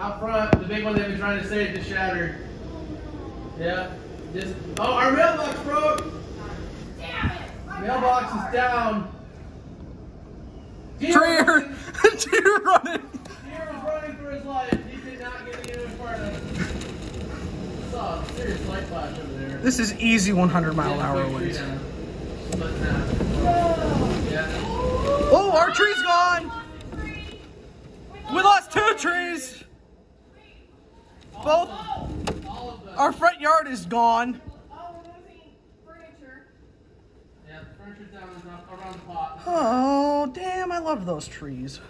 Out front, the big one they've been trying to save just shattered. Yeah. Just oh, our mailbox broke. Damn it! My Mailbox is down. Deer Deer, running- deer running. Deer was running for his life. He did not get any part of it. Saw a serious light flash over there. This is easy 100 mile an hour big winds. down. Split in half. Yeah. Oh, our tree's gone. We lost two trees. Both. All of them. Our front yard is gone. Oh, furniture. Yeah, down around, around the pot. Oh, damn, I love those trees.